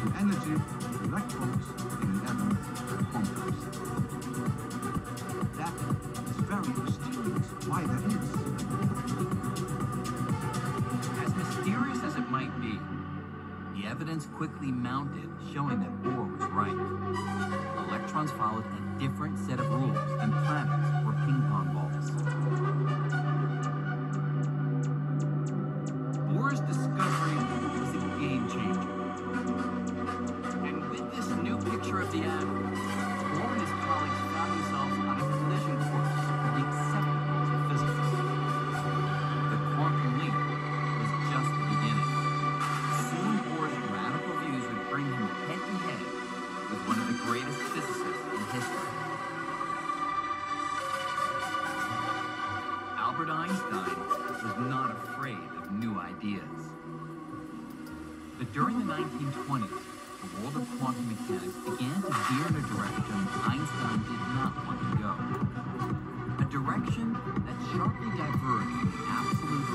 to energy electrons in an atom complex. That is very mysterious. Why that is? As mysterious as it might be, the evidence quickly mounted showing that Bohr was right. Electrons followed a different set of rules than planets picture of the Bohr and his colleagues found themselves on a collision course with the acceptables of physics. The quantum leap was just the beginning. Soon Bohr's radical views would bring him head to head with one of the greatest physicists in history. Albert Einstein was not afraid of new ideas. But during the 1920s, the world of quantum mechanics began to veer in a direction Einstein did not want to go. A direction that sharply diverged from absolute